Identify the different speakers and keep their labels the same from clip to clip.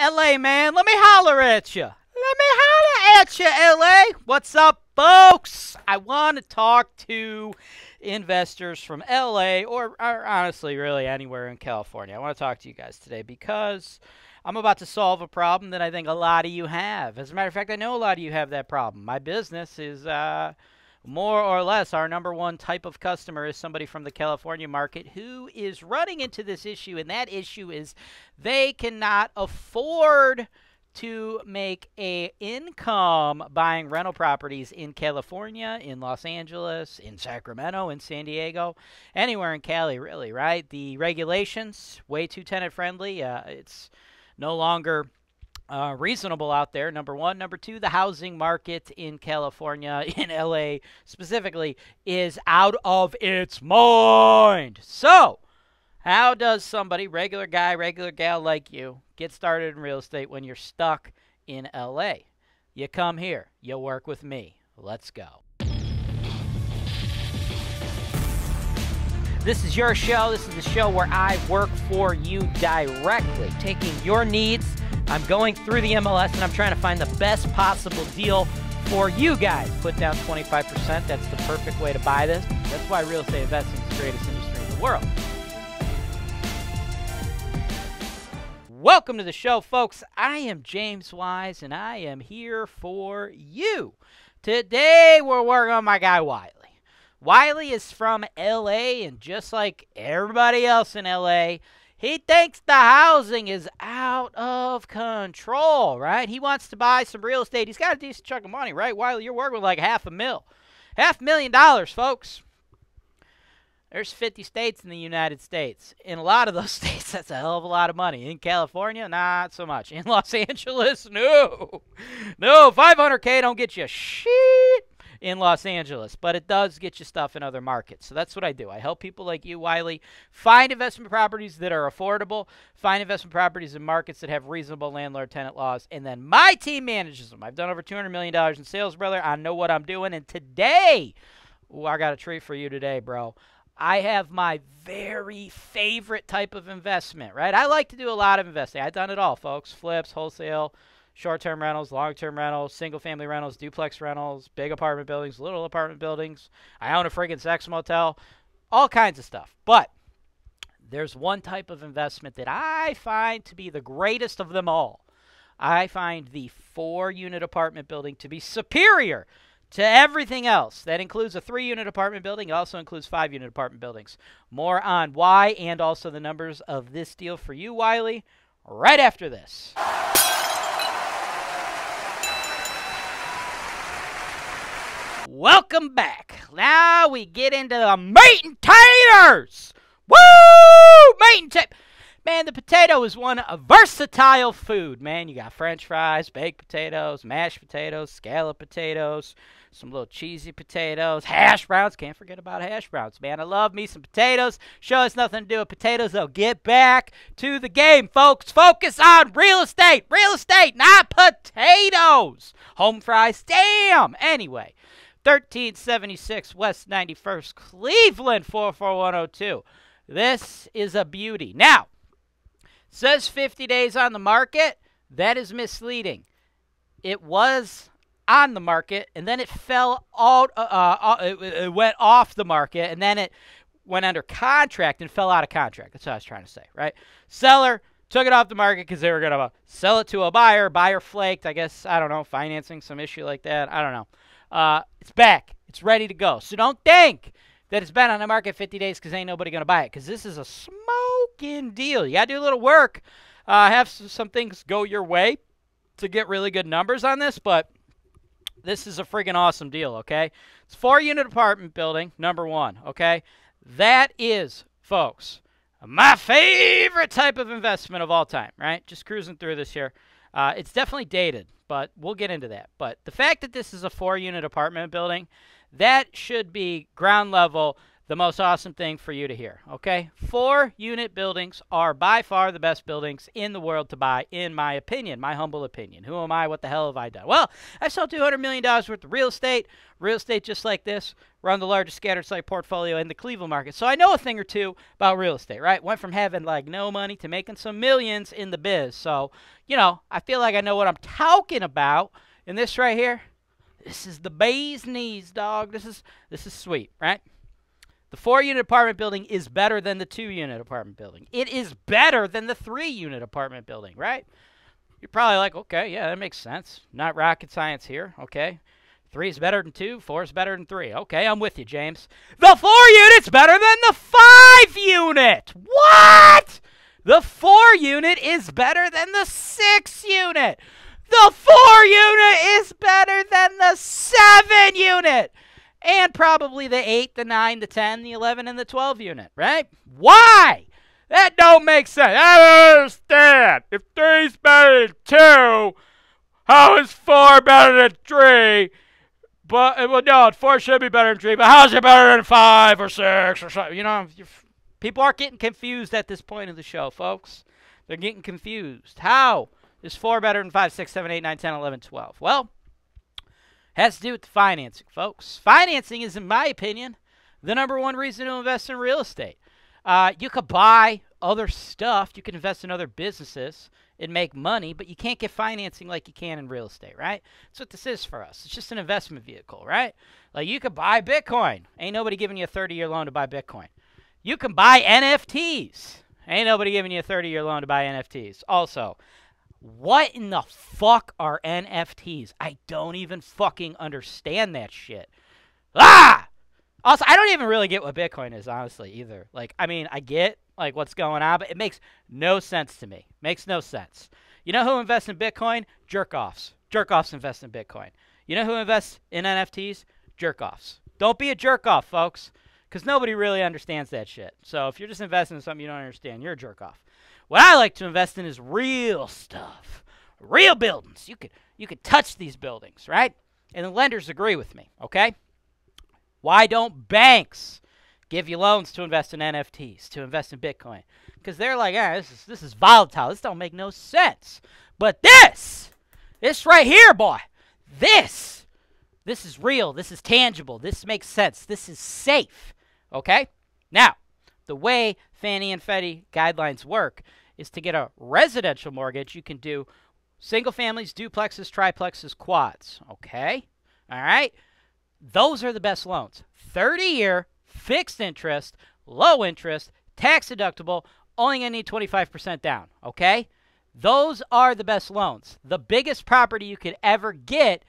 Speaker 1: LA, man. Let me holler at you. Let me holler at you, LA. What's up, folks? I want to talk to investors from LA or, or, honestly, really anywhere in California. I want to talk to you guys today because I'm about to solve a problem that I think a lot of you have. As a matter of fact, I know a lot of you have that problem. My business is. Uh, more or less, our number one type of customer is somebody from the California market who is running into this issue, and that issue is they cannot afford to make a income buying rental properties in California, in Los Angeles, in Sacramento, in San Diego, anywhere in Cali, really, right? The regulations way too tenant friendly. Uh, it's no longer uh, reasonable out there. Number one. Number two, the housing market in California, in LA specifically, is out of its mind. So, how does somebody, regular guy, regular gal like you, get started in real estate when you're stuck in LA? You come here, you work with me. Let's go. This is your show. This is the show where I work for you directly, taking your needs I'm going through the MLS and I'm trying to find the best possible deal for you guys. Put down 25%. That's the perfect way to buy this. That's why real estate investing is the greatest industry in the world. Welcome to the show, folks. I am James Wise and I am here for you. Today we're working on my guy Wiley. Wiley is from LA, and just like everybody else in LA, he thinks the housing is out of control, right? He wants to buy some real estate. He's got a decent chunk of money, right? While you're working with like half a mil. Half a million dollars, folks. There's 50 states in the United States. In a lot of those states, that's a hell of a lot of money. In California, not so much. In Los Angeles, no. No, 500K don't get you shit in Los Angeles, but it does get you stuff in other markets. So that's what I do. I help people like you, Wiley, find investment properties that are affordable, find investment properties in markets that have reasonable landlord tenant laws, and then my team manages them. I've done over $200 million in sales, brother. I know what I'm doing. And today, ooh, I got a treat for you today, bro. I have my very favorite type of investment, right? I like to do a lot of investing. I've done it all, folks. Flips, wholesale, short term rentals, long term rentals, single family rentals, duplex rentals, big apartment buildings, little apartment buildings. I own a friggin' sex motel, all kinds of stuff. But there's one type of investment that I find to be the greatest of them all. I find the four unit apartment building to be superior to everything else. That includes a three unit apartment building, it also includes five unit apartment buildings. More on why and also the numbers of this deal for you, Wiley, right after this. Welcome back. Now we get into the meat and taters. Woo! Meat and taters. Man, the potato is one a versatile food, man. You got french fries, baked potatoes, mashed potatoes, scallop potatoes, some little cheesy potatoes, hash browns. Can't forget about hash browns, man. I love me some potatoes. Show us nothing to do with potatoes, though. Get back to the game, folks. Focus on real estate. Real estate, not potatoes. Home fries, damn. Anyway, 1376 West 91st, Cleveland 44102. This is a beauty. Now, says 50 days on the market. That is misleading. It was on the market and then it fell out, uh, uh, it, it went off the market and then it went under contract and fell out of contract. That's what I was trying to say, right? Seller took it off the market because they were going to sell it to a buyer. Buyer flaked, I guess, I don't know, financing, some issue like that. I don't know. Uh, it's back. It's ready to go. So don't think that it's been on the market 50 days because ain't nobody going to buy it because this is a smoking deal. You got to do a little work, uh, have some things go your way to get really good numbers on this, but this is a friggin' awesome deal, okay? It's four unit apartment building, number one, okay? That is, folks, my favorite type of investment of all time, right? Just cruising through this here. Uh, it's definitely dated, but we'll get into that. But the fact that this is a four unit apartment building, that should be ground level the most awesome thing for you to hear, okay? Four unit buildings are by far the best buildings in the world to buy, in my opinion, my humble opinion. Who am I? What the hell have I done? Well, I sold $200 million worth of real estate, real estate just like this, run the largest scattered site portfolio in the Cleveland market. So I know a thing or two about real estate, right? Went from having like no money to making some millions in the biz. So, you know, I feel like I know what I'm talking about. And this right here, this is the bee's knees, dog. This is this is sweet, right? The four unit apartment building is better than the two unit apartment building. It is better than the three unit apartment building, right? You're probably like, okay, yeah, that makes sense. Not rocket science here, okay? Three is better than two, four is better than three. Okay, I'm with you, James. The four unit's better than the five unit! What? The four unit is better than the six unit! The four unit is better than the seven unit! And probably the 8, the 9, the 10, the 11, and the 12 unit, right? Why? That don't make sense. I don't understand. If 3's better than 2, how is 4 better than 3? But, uh, well, no, 4 should be better than 3, but how is it better than 5 or 6 or something? You know, people are getting confused at this point of the show, folks. They're getting confused. How is 4 better than 5, 6, 7, 8, 9, 10, 11, 12? Well, has to do with the financing, folks. Financing is, in my opinion, the number one reason to invest in real estate. Uh, you could buy other stuff, you can invest in other businesses and make money, but you can't get financing like you can in real estate, right? That's what this is for us. It's just an investment vehicle, right? Like you could buy Bitcoin. Ain't nobody giving you a 30 year loan to buy Bitcoin. You can buy NFTs. Ain't nobody giving you a 30 year loan to buy NFTs. Also, what in the fuck are NFTs? I don't even fucking understand that shit. Ah! Also, I don't even really get what Bitcoin is, honestly, either. Like, I mean, I get like what's going on, but it makes no sense to me. Makes no sense. You know who invests in Bitcoin? Jerk offs. Jerk offs invest in Bitcoin. You know who invests in NFTs? Jerk offs. Don't be a jerk off, folks, because nobody really understands that shit. So if you're just investing in something you don't understand, you're a jerk off. What I like to invest in is real stuff, real buildings. You could you could touch these buildings, right? And the lenders agree with me. Okay. Why don't banks give you loans to invest in NFTs, to invest in Bitcoin? Because they're like, ah, this is this is volatile. This don't make no sense. But this, this right here, boy, this, this is real. This is tangible. This makes sense. This is safe. Okay. Now, the way Fannie and Freddie guidelines work is to get a residential mortgage, you can do single families, duplexes, triplexes, quads. Okay? All right? Those are the best loans. 30 year, fixed interest, low interest, tax deductible, only going to need 25% down. Okay? Those are the best loans. The biggest property you could ever get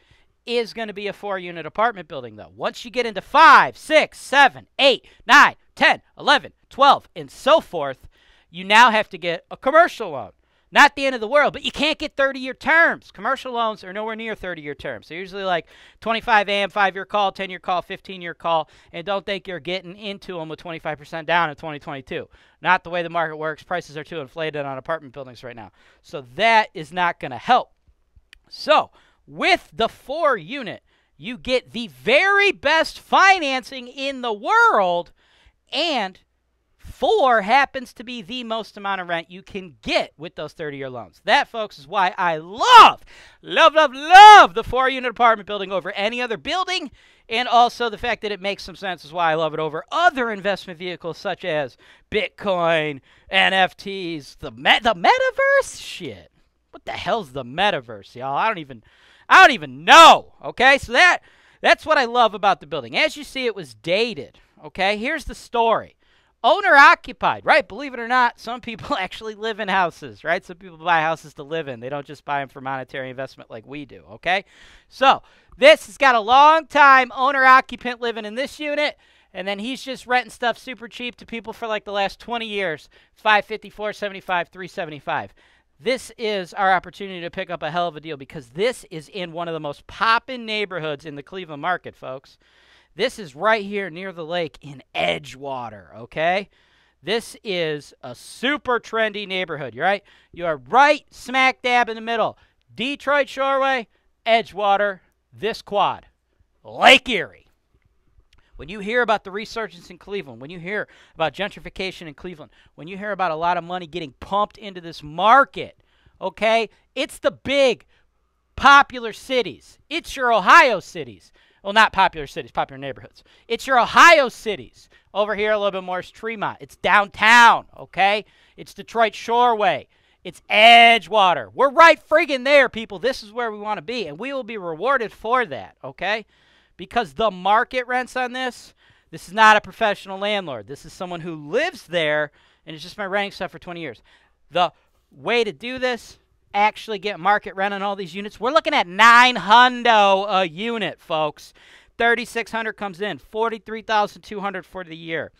Speaker 1: is going to be a four unit apartment building, though. Once you get into 5, 6, 7, 8, 9, 10, 11, 12, and so forth, you now have to get a commercial loan. Not the end of the world, but you can't get 30 year terms. Commercial loans are nowhere near 30 year terms. They're usually like 25 AM, 5 year call, 10 year call, 15 year call, and don't think you're getting into them with 25% down in 2022. Not the way the market works. Prices are too inflated on apartment buildings right now. So that is not going to help. So, with the four unit, you get the very best financing in the world and Four happens to be the most amount of rent you can get with those 30 year loans. That, folks, is why I love, love, love, love the four unit apartment building over any other building. And also the fact that it makes some sense is why I love it over other investment vehicles such as Bitcoin, NFTs, the, me- the metaverse. Shit. What the hell's the metaverse, y'all? I don't even. I don't even know. Okay, so that that's what I love about the building. As you see, it was dated. Okay, here's the story owner occupied, right? Believe it or not, some people actually live in houses, right? Some people buy houses to live in. They don't just buy them for monetary investment like we do, okay? So, this has got a long time owner occupant living in this unit and then he's just renting stuff super cheap to people for like the last 20 years. 550, 475, 375. This is our opportunity to pick up a hell of a deal because this is in one of the most poppin' neighborhoods in the Cleveland market, folks. This is right here near the lake in Edgewater, okay? This is a super trendy neighborhood, you're right? You are right smack dab in the middle. Detroit Shoreway, Edgewater, this quad, Lake Erie. When you hear about the resurgence in Cleveland, when you hear about gentrification in Cleveland, when you hear about a lot of money getting pumped into this market, okay, it's the big popular cities. It's your Ohio cities. Well, not popular cities, popular neighborhoods. It's your Ohio cities. Over here, a little bit more is Tremont. It's downtown, okay? It's Detroit Shoreway. It's Edgewater. We're right friggin' there, people. This is where we want to be, and we will be rewarded for that, okay? Because the market rents on this, this is not a professional landlord. This is someone who lives there and it's just been renting stuff for 20 years. The way to do this, actually get market rent on all these units, we're looking at 900 a unit, folks. 3600 comes in, 43,200 for the year.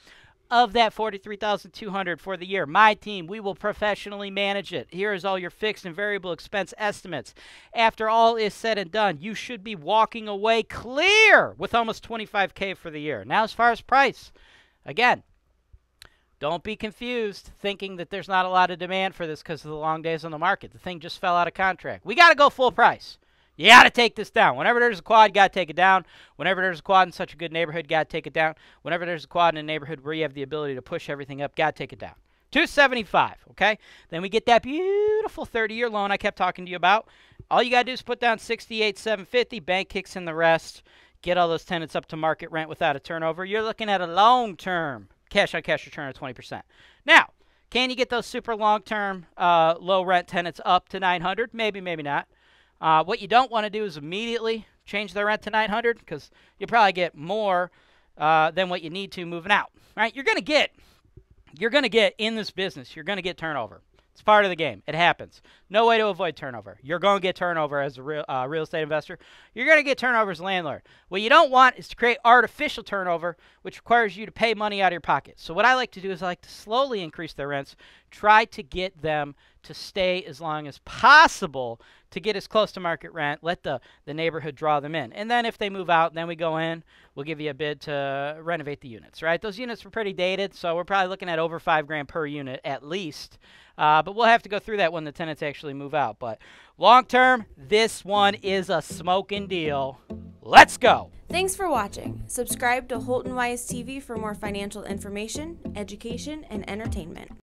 Speaker 1: Of that 43,200 for the year, my team, we will professionally manage it. Here is all your fixed and variable expense estimates. After all is said and done, you should be walking away clear with almost 25k for the year. Now as far as price, again, don't be confused thinking that there's not a lot of demand for this because of the long days on the market. The thing just fell out of contract. We got to go full price. You got to take this down. Whenever there's a quad, got to take it down. Whenever there's a quad in such a good neighborhood, got to take it down. Whenever there's a quad in a neighborhood where you have the ability to push everything up, got to take it down. 275, okay? Then we get that beautiful 30-year loan I kept talking to you about. All you got to do is put down 68 750, bank kicks in the rest, get all those tenants up to market rent without a turnover. You're looking at a long-term cash on cash return of 20%. Now, can you get those super long-term uh, low rent tenants up to 900? Maybe, maybe not. Uh, what you don't want to do is immediately change the rent to 900 because you probably get more uh, than what you need to moving out. Right? You're gonna get, you're gonna get in this business. You're gonna get turnover. It's part of the game. It happens. No way to avoid turnover. You're going to get turnover as a real, uh, real estate investor. You're going to get turnover as a landlord. What you don't want is to create artificial turnover, which requires you to pay money out of your pocket. So what I like to do is I like to slowly increase their rents, try to get them to stay as long as possible to get as close to market rent, let the, the neighborhood draw them in. And then if they move out, then we go in, we'll give you a bid to renovate the units, right? Those units were pretty dated, so we're probably looking at over five grand per unit at least. Uh, but we'll have to go through that when the tenants actually move out. But long term, this one is a smoking deal. Let's go.
Speaker 2: Thanks for watching. Subscribe to Holton Wise TV for more financial information, education, and entertainment.